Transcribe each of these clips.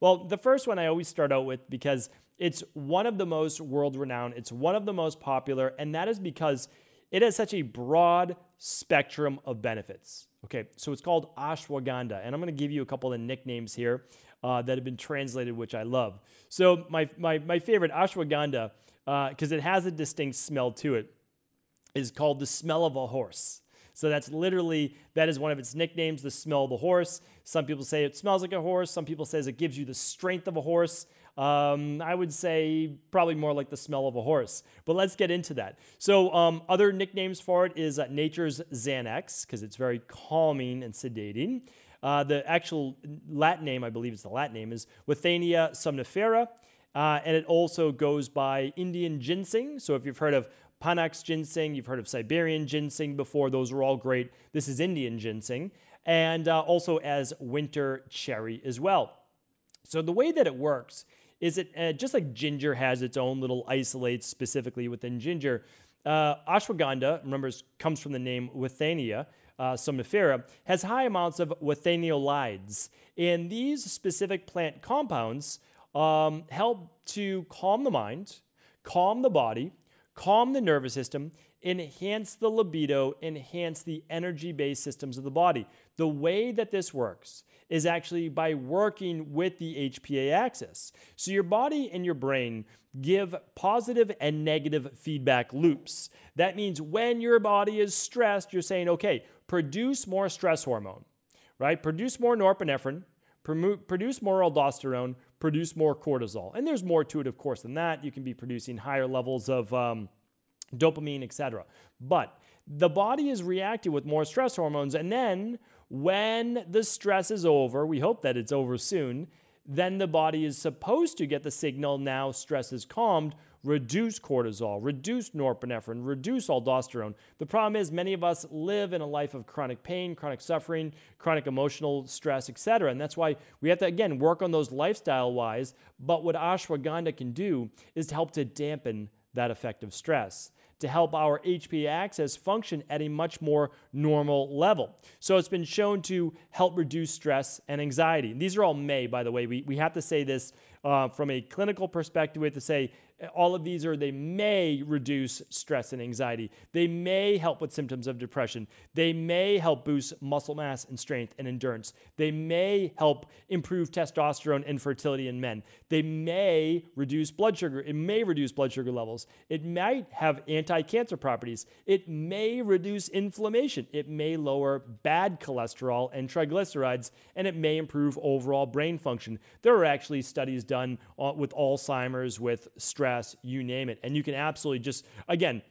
Well, the first one I always start out with because it's one of the most world renowned, it's one of the most popular, and that is because it has such a broad spectrum of benefits. Okay, so it's called ashwagandha, and I'm going to give you a couple of nicknames here uh, that have been translated, which I love. So my my, my favorite ashwagandha, because uh, it has a distinct smell to it, is called the smell of a horse. So that's literally that is one of its nicknames, the smell of the horse. Some people say it smells like a horse. Some people says it gives you the strength of a horse. Um, I would say probably more like the smell of a horse. But let's get into that. So, um, other nicknames for it is uh, Nature's Xanax, because it's very calming and sedating. Uh, the actual Latin name, I believe it's the Latin name, is Withania somnifera. Uh, and it also goes by Indian ginseng. So, if you've heard of Panax ginseng, you've heard of Siberian ginseng before, those are all great. This is Indian ginseng. And uh, also as winter cherry as well. So, the way that it works is it uh, just like ginger has its own little isolates specifically within ginger? Uh, ashwagandha, remember, comes from the name Withania uh, somnifera, has high amounts of withanolides. And these specific plant compounds um, help to calm the mind, calm the body, calm the nervous system, enhance the libido, enhance the energy based systems of the body. The way that this works is actually by working with the HPA axis. So your body and your brain give positive and negative feedback loops. That means when your body is stressed, you're saying, okay, produce more stress hormone, right? Produce more norepinephrine, produce more aldosterone, produce more cortisol. And there's more to it, of course, than that. You can be producing higher levels of um, dopamine, etc. But the body is reacting with more stress hormones, and then when the stress is over, we hope that it's over soon, then the body is supposed to get the signal now stress is calmed, reduce cortisol, reduce norepinephrine, reduce aldosterone. The problem is many of us live in a life of chronic pain, chronic suffering, chronic emotional stress, etc. And that's why we have to again work on those lifestyle wise, but what ashwagandha can do is to help to dampen that effect of stress to help our HPA axis function at a much more normal level. So it's been shown to help reduce stress and anxiety. These are all may, by the way. We, we have to say this uh, from a clinical perspective. We have to say all of these are they may reduce stress and anxiety. They may help with symptoms of depression. They may help boost muscle mass and strength and endurance. They may help improve testosterone and fertility in men. They may reduce blood sugar. It may reduce blood sugar levels. It might have anti-cancer properties. It may reduce inflammation. It may lower bad cholesterol and triglycerides and it may improve overall brain function. There are actually studies done with Alzheimer's with stress you name it. And you can absolutely just, again,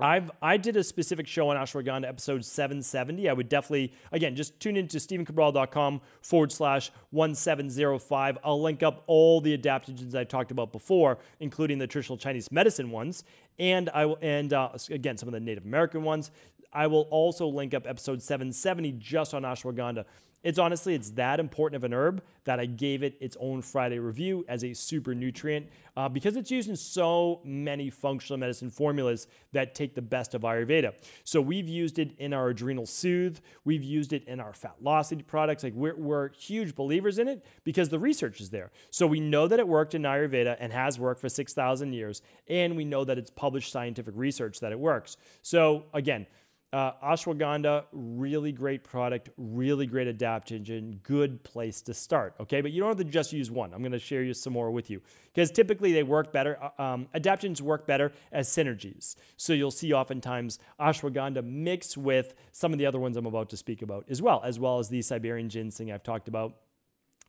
I've I did a specific show on ashwagandha episode 770. I would definitely again just tune into stephencabral.com forward slash 1705. I'll link up all the adaptogens I talked about before, including the traditional Chinese medicine ones, and I will and uh, again some of the Native American ones. I will also link up episode 770 just on ashwagandha. It's honestly, it's that important of an herb that I gave it its own Friday review as a super nutrient uh, because it's used in so many functional medicine formulas that take the best of Ayurveda. So we've used it in our Adrenal Soothe, we've used it in our Fatlocity products. Like we're, we're huge believers in it because the research is there. So we know that it worked in Ayurveda and has worked for 6,000 years, and we know that it's published scientific research that it works. So again, uh, ashwagandha, really great product, really great adaptogen, good place to start. Okay, but you don't have to just use one. I'm going to share you some more with you because typically they work better. Uh, um, adaptogens work better as synergies. So you'll see oftentimes ashwagandha mixed with some of the other ones I'm about to speak about as well, as well as the Siberian ginseng I've talked about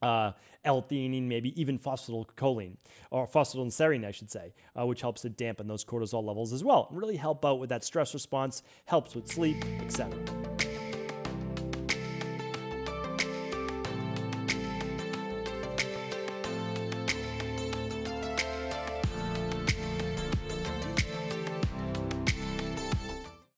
uh, L-theanine, maybe even phosphatidylcholine, or phosphatidylserine, I should say, uh, which helps to dampen those cortisol levels as well. And really help out with that stress response, helps with sleep, etc.